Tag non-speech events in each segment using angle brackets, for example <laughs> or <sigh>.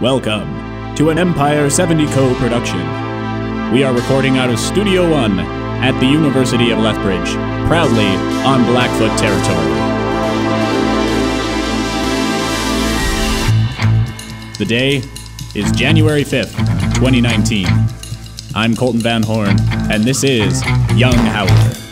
Welcome to an Empire 70 Co production. We are recording out of Studio One at the University of Lethbridge, proudly on Blackfoot territory. The day is January 5th, 2019. I'm Colton Van Horn, and this is Young Howler.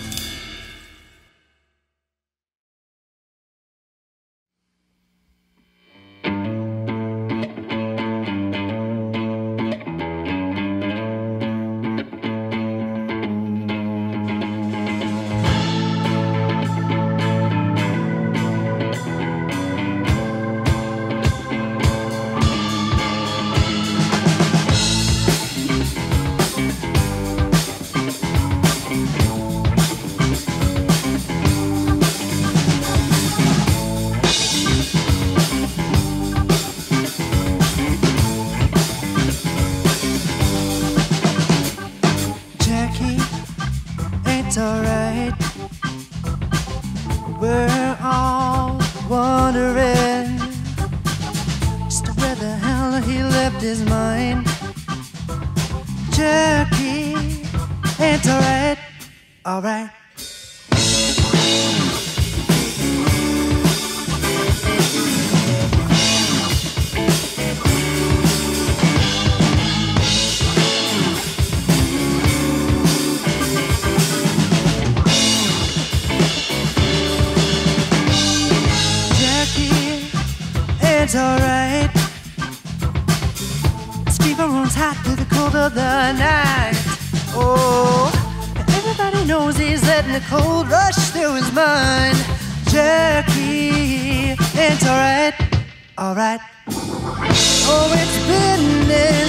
alright. Oh, it's been there.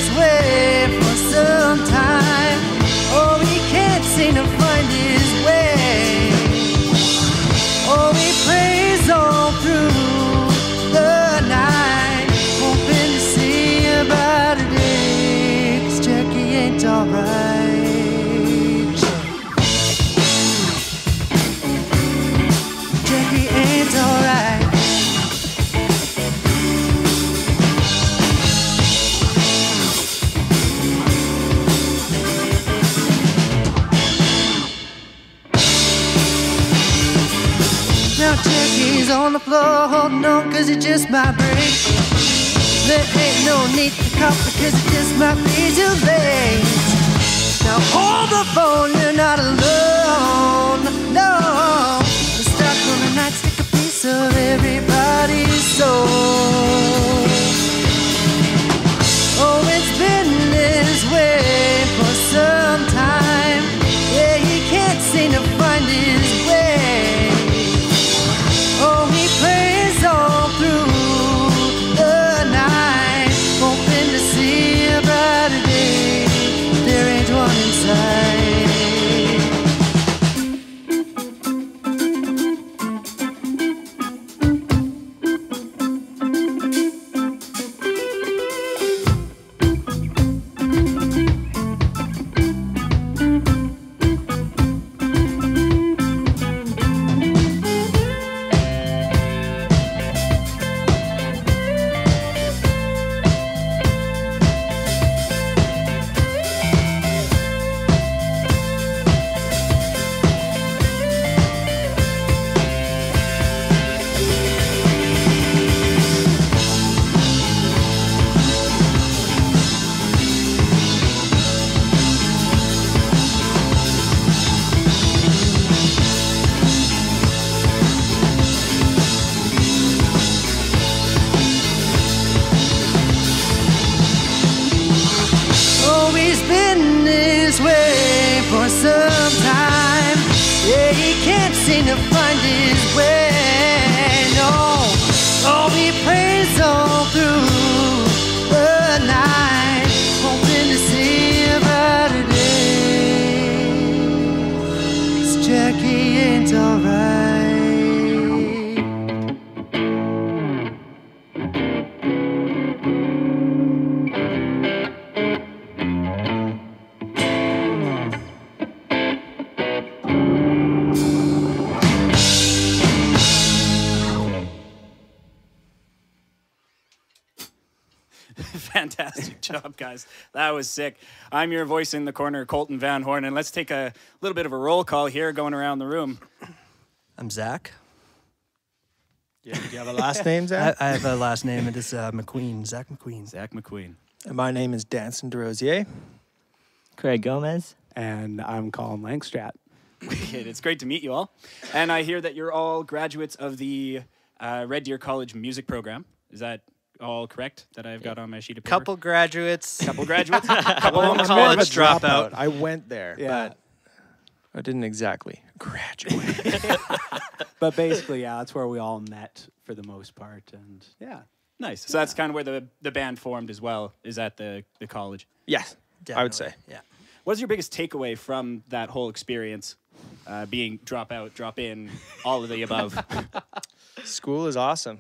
floor holding on cause it just might break. There ain't no need to cop because it just might be too late. Now hold the phone, you're not alone. Fantastic <laughs> job, guys. That was sick. I'm your voice in the corner, Colton Van Horn, and let's take a little bit of a roll call here going around the room. I'm Zach. Yeah, do you have a last name, <laughs> I, Zach? I have a last name. It is uh, McQueen. Zach McQueen. Zach McQueen. And my name is Danson DeRosier. Craig Gomez. And I'm Colin Langstrat. it's great to meet you all. And I hear that you're all graduates of the uh, Red Deer College music program. Is that all correct that I've got on my sheet of paper? Couple graduates. couple graduates, <laughs> couple Well, I'm more of a college dropout. I went there, Yeah. but I didn't exactly graduate. <laughs> But basically, yeah, that's where we all met for the most part. And yeah. Nice. So that's kind of where the, the band formed as well, is at the, the college. yes, I would say. Yeah. What's your biggest takeaway from that whole experience, uh, being drop out, drop in, all of the above? <laughs> School is awesome,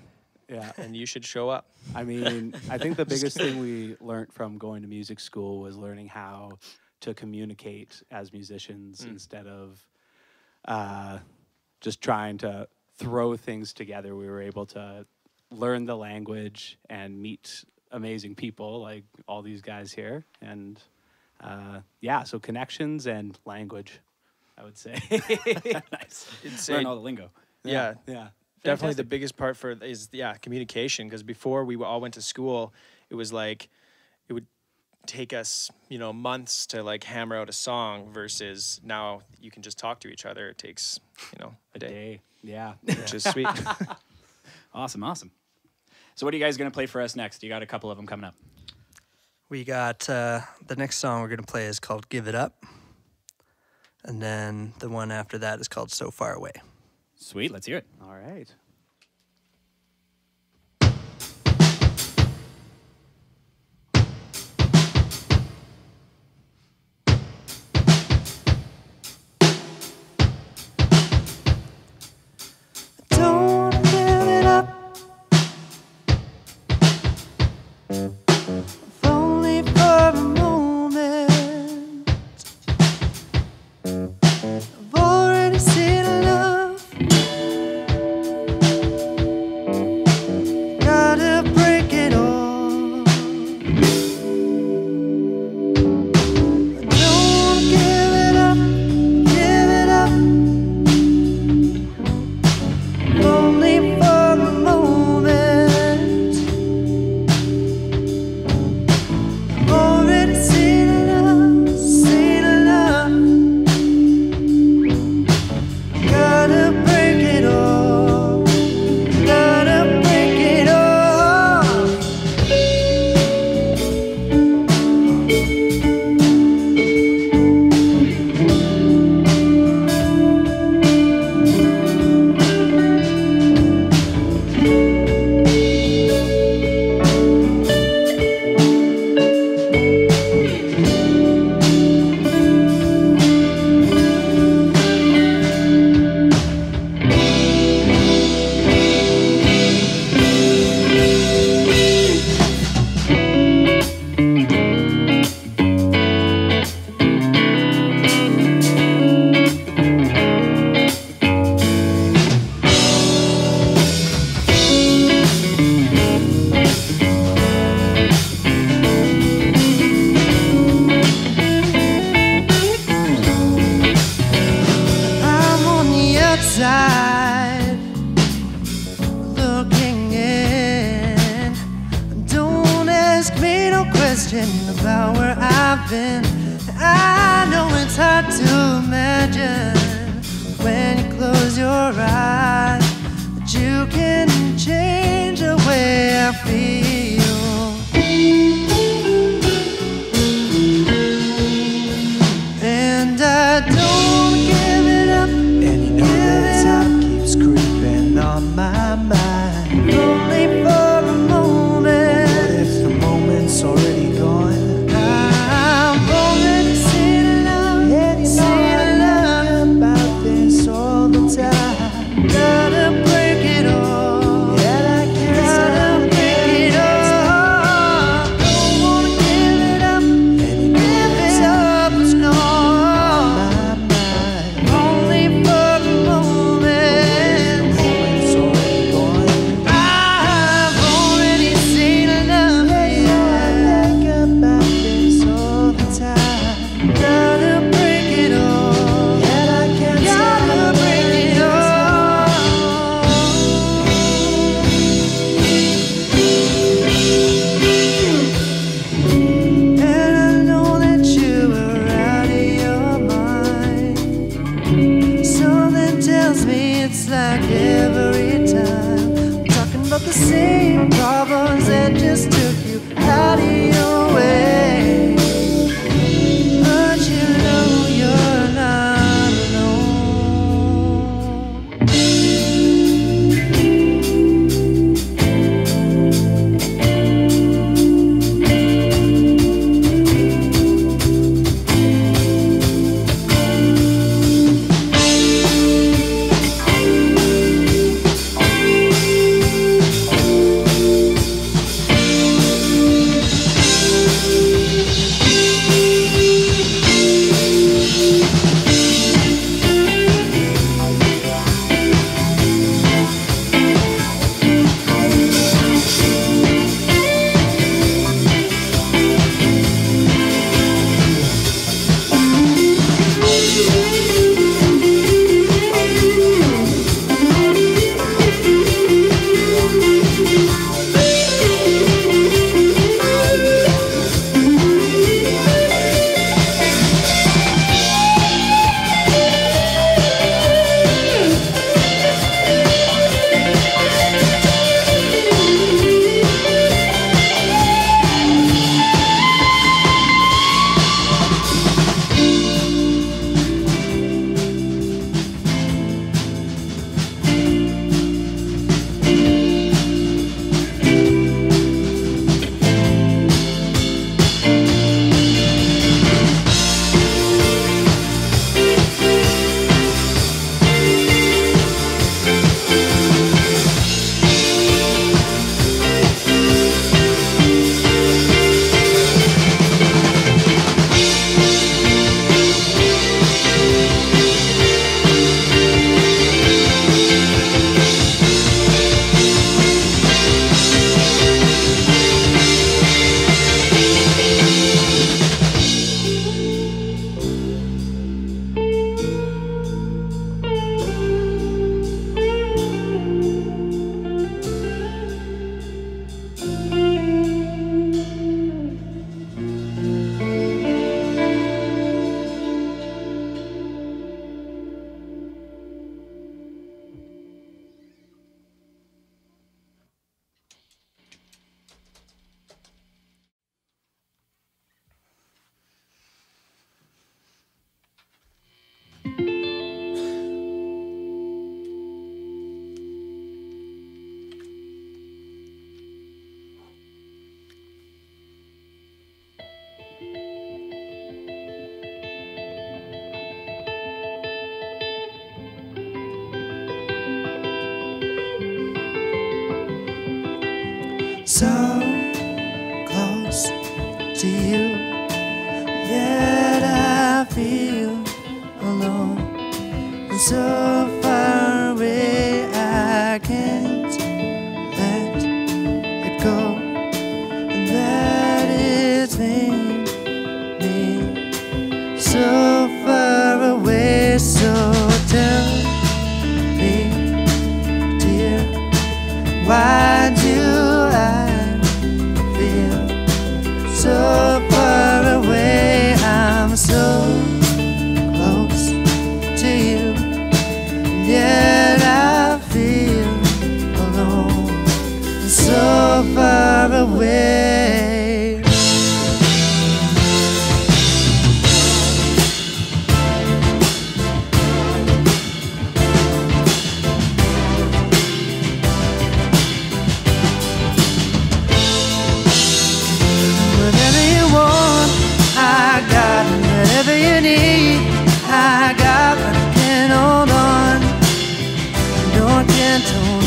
Yeah. <laughs> and you should show up. I mean, I think the <laughs> biggest thing we learned from going to music school was learning how to communicate as musicians instead of uh, just trying to throw things together. We were able to learn the language and meet amazing people like all these guys here. And uh, yeah, so connections and language, I would say. <laughs> nice. It's Learn all the lingo. yeah, yeah. Definitely the biggest part for is yeah communication because before we all went to school it was like it would take us you know months to like hammer out a song versus now you can just talk to each other it takes you know a day Day. Yeah. which is sweet <laughs> <laughs> Awesome, awesome. So what are you guys going to play for us next? You got a couple of them coming up. We got uh, the next song we're gonna play is called "Give It Up," and then the one after that is called "So Far Away." Sweet, let's hear it. All right.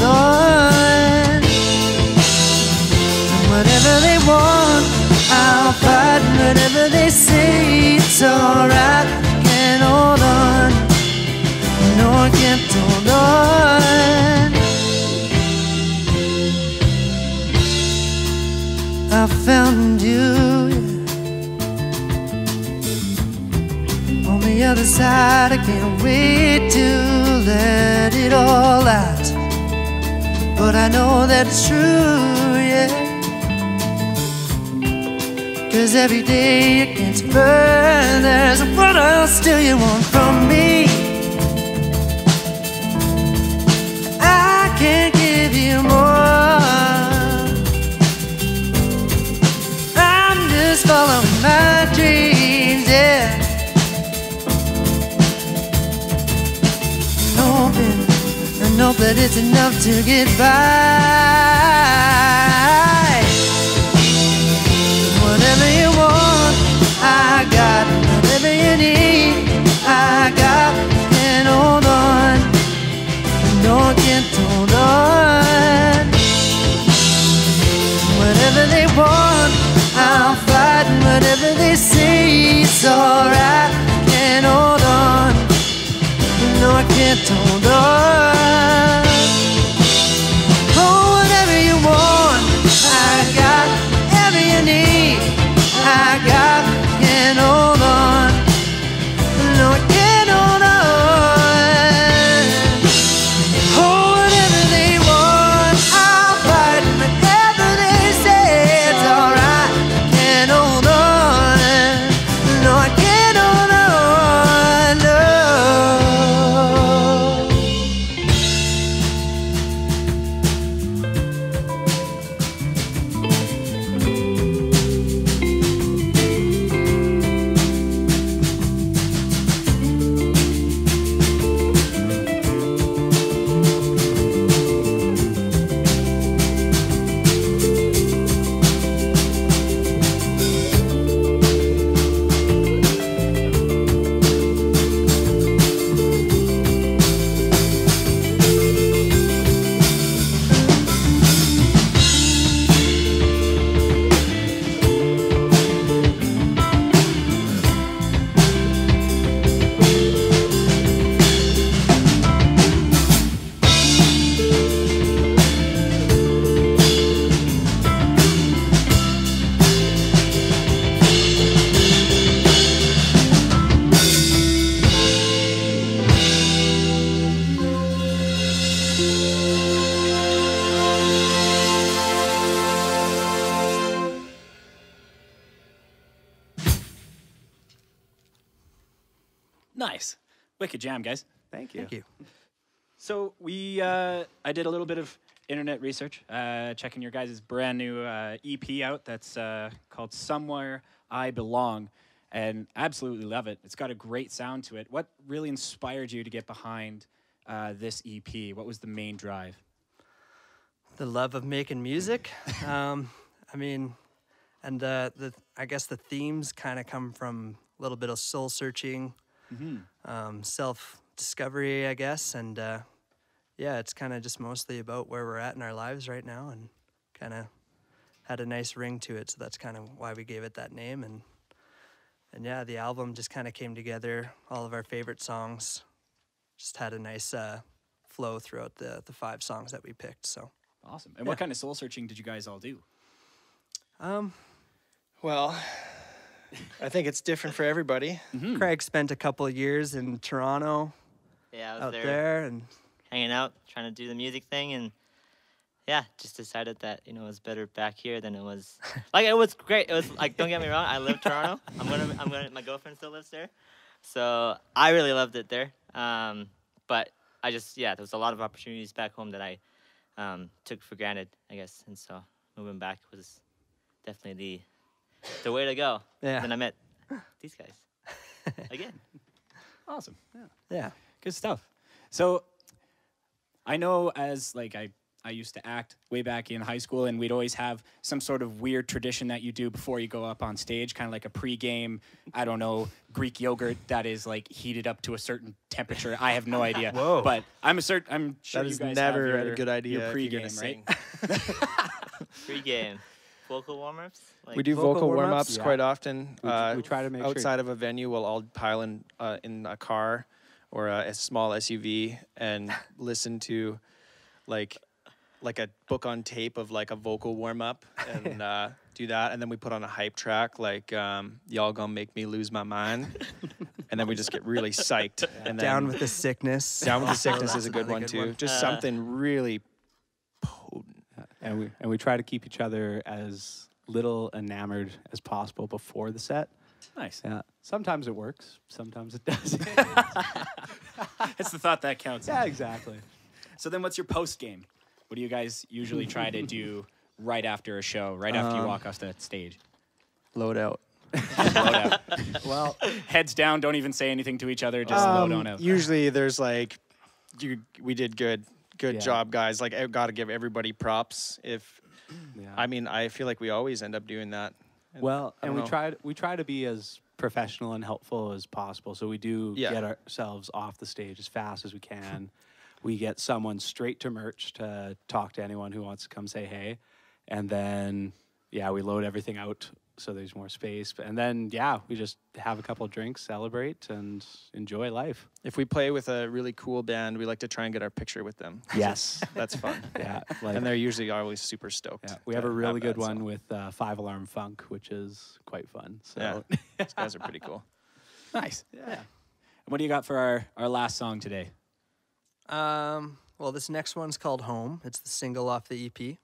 On. Whatever they want, I'll fight. Whatever they say, it's alright. Can't hold on. No, I can't hold on. I found you on the other side. I can't wait to let it all out. But I know that it's true, yeah. Cause every day it gets burned. So what else do you want from me? I can't give you more. I'm just following my. But it's enough to get by. Whatever you want, I got. Whatever you need, I got. And hold on, don't get hold on. Whatever they want, I'll fight. And whatever they say, it's alright. Can't hold on. No, I Wicked jam, guys. Thank you. Thank you. So we, uh, I did a little bit of internet research, uh, checking your guys' brand new uh, EP out that's uh, called "Somewhere I Belong," and absolutely love it. It's got a great sound to it. What really inspired you to get behind uh, this EP? What was the main drive? the love of making music. <laughs> um, I mean, and uh, the I guess the themes kind of come from a little bit of soul searching, um, self discovery, I guess, and uh, yeah, it's kind of just mostly about where we're at in our lives right now, and kind of had a nice ring to it. So that's kind of why we gave it that name, and and yeah, the album just kind of came together. All of our favorite songs just had a nice uh, flow throughout the the five songs that we picked. So. Awesome. And what kind of soul searching did you guys all do? Um, Well, I think it's different for everybody. Craig spent a couple of years in Toronto Yeah, I was out there, there, and hanging out, trying to do the music thing, and yeah, just decided that you know it was better back here than it was. <laughs> like it was great. It was like don't get me wrong, I live Toronto. I'm gonna I'm gonna my girlfriend still lives there, so I really loved it there. Um, but I just yeah, there was a lot of opportunities back home that I um, took for granted, I guess, and so moving back was definitely the the way to go. Yeah. Then I met these guys <laughs> again. Awesome. Yeah. yeah, Good stuff. So I know as like I I used to act way back in high school and we'd always have some sort of weird tradition that you do before you go up on stage, kind of like a pregame, I don't know, Greek yogurt that is like heated up to a certain temperature. I have no <laughs> idea. Whoa. But I'm a certain I'm sure That you is guys never have a good idea Your if you're pregame, right? sing. <laughs> Pre-game, vocal warm-ups. Like, we do Vocal vocal, warm-ups? warm-ups Yeah. quite often. We- uh, we try to make sure- outside of a venue. We'll all pile in uh, in a car or a, a small SUV and <laughs> listen to like like a book on tape of like a vocal warm up and <laughs> uh, do that, and then we put on a hype track like um, "Y'all Gonna Make Me Lose My Mind," and then we just get really psyched. <laughs> And down with the sickness. down with the sickness that's is a good another one too. Just Uh, something really potent. And we and we try to keep each other as little enamored as possible before the set. Nice. Yeah, sometimes it works, sometimes it <laughs> doesn't. It's the thought that counts. yeah, exactly. So then what's your post game? What do you guys usually try to do <laughs> right after a show, right after you Um, walk off the stage? Load out. Load out. <laughs> Well, Heads down, don't even say anything to each other, just load on Um, out. Usually there's like, you, we did good, Good Yeah. job, guys. Like I got to give everybody props. If Yeah. I mean, I feel like we always end up doing that. Well, and we know. try we try to be as professional and helpful as possible. So we do Yeah. get ourselves off the stage as fast as we can. <laughs> we get someone straight to merch to talk to anyone who wants to come say hey, and then yeah, we load everything out so there's more space. And then yeah, we just have a couple of drinks, celebrate, and enjoy life. If we play with a really cool band, we like to try and get our picture with them. <laughs> Yes. that's fun. <laughs> Yeah, like and they're usually always super stoked. yeah, we have a really good that, so one with uh, Five Alarm Funk, which is quite fun. So Yeah. <laughs> Those guys are pretty cool. Nice. yeah. And what do you got for our, our last song today? Um, well, this next one's called Home. It's the single off the EP.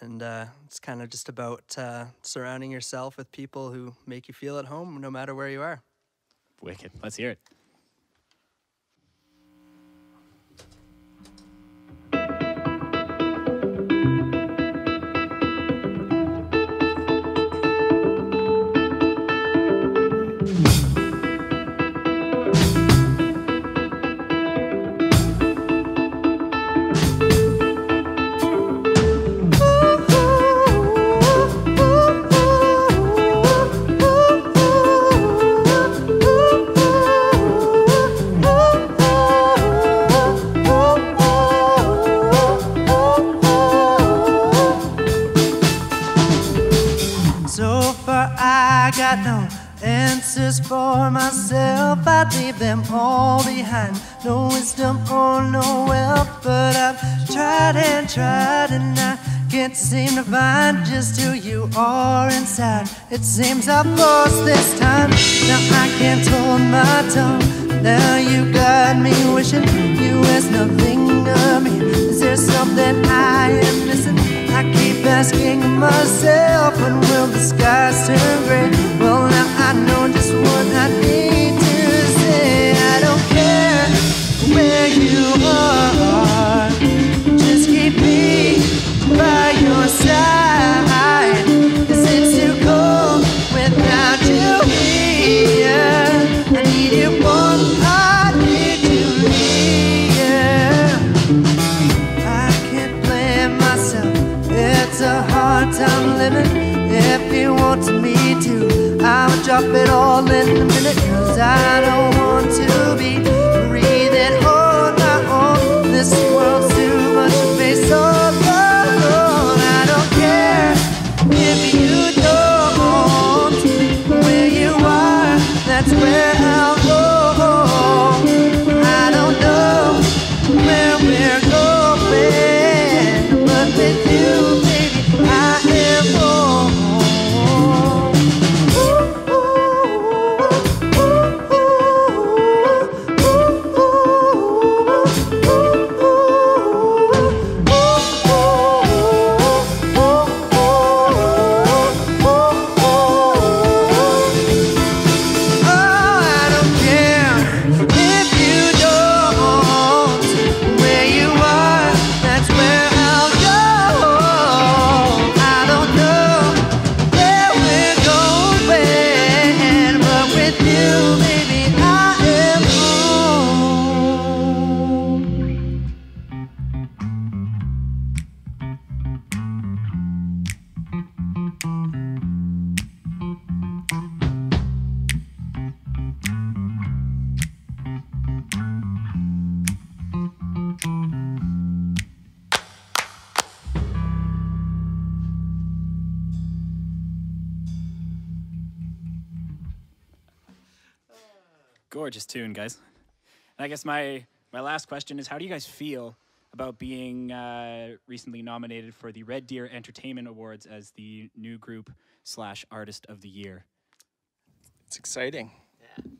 And uh, it's kind of just about uh, surrounding yourself with people who make you feel at home no matter where you are. Wicked. Let's hear it. Answers for myself. I'd leave them all behind. No wisdom or no wealth, but I've tried and tried, and I can't seem to find just who you are inside. It seems I've lost this time. Now I can't hold my tongue. Now you got me wishing you asked nothing of me. Is there something I am missing? I keep asking myself when will the skies turn gray? Well, now I know just what I need to say. I don't care where you are, just keep me by your side. 'Cause it's too cold without you here. I need you one heart, need you here. I can't blame myself. It's a hard time living. If you wanted me to, I would drop it all in a minute. Cause I don't want to be breathing on my own. This world's Gorgeous tune, guys. And I guess my my last question is, how do you guys feel about being uh, recently nominated for the Red Deer Entertainment Awards as the new group slash artist of the year? It's exciting. Yeah.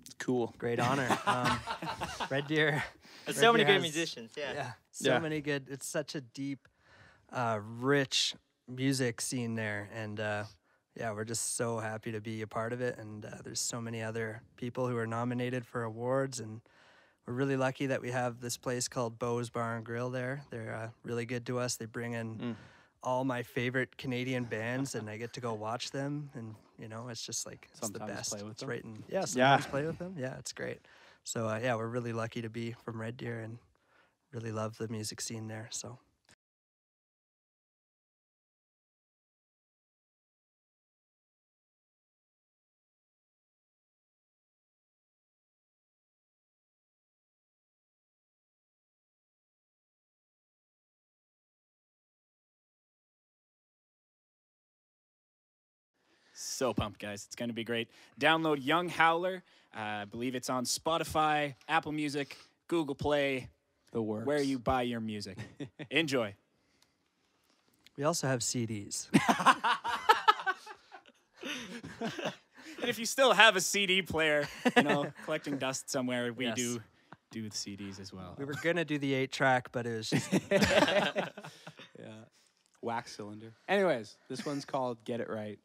It's cool. Great honor. <laughs> Um, Red Deer. Red so many Deer good has- musicians. Yeah. Yeah, so Yeah. many good. It's such a deep, uh, rich music scene there, and uh, yeah, we're just so happy to be a part of it. And uh, there's so many other people who are nominated for awards, and we're really lucky that we have this place called Bo's Bar and Grill there. They're uh, really good to us. They bring in mm. all my favorite Canadian <laughs> bands, and I get to go watch them. And you know, it's just like it's sometimes the best. Play with it's them. right in yeah, sometimes yeah. play with them. Yeah, it's great. So uh, yeah, we're really lucky to be from Red Deer and really love the music scene there. So. So pumped, guys. It's going to be great. Download Young Howler. Uh, I believe it's on Spotify, Apple Music, Google Play, the works. where you buy your music. <laughs> Enjoy. We also have CDs. <laughs> and if you still have a CD player, you know, <laughs> collecting dust somewhere, we yes. do do the CDs as well. We were gonna do the eight track, but it was just wax cylinder. Anyways, this one's called Get It Right.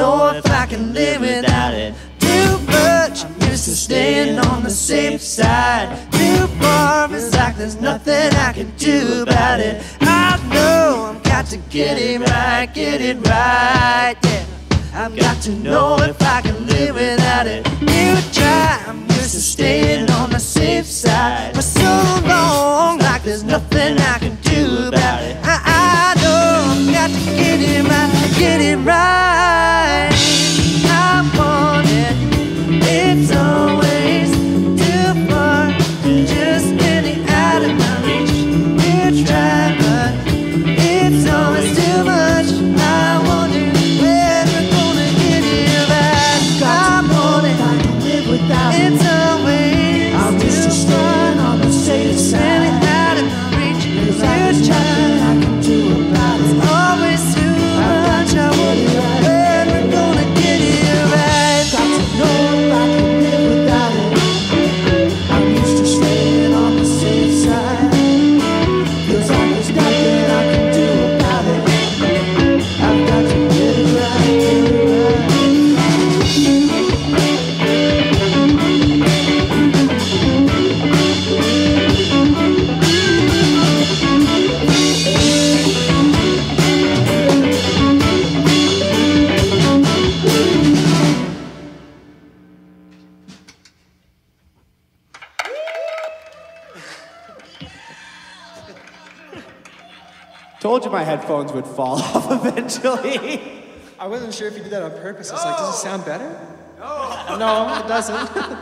know if I can live without it. Too much, I'm used to staying on the safe side. Too far, it's like there's nothing I can do about it. I know I've got to get it right, get it right, yeah. I've got to know if I can live without it. You try, I'm used to staying on the safe side for so long, like there's nothing I can do about it got to get it right, get it right. Would fall <laughs> off eventually. I wasn't sure if you did that on purpose. I was like, does it sound better? No. No, it doesn't. <laughs>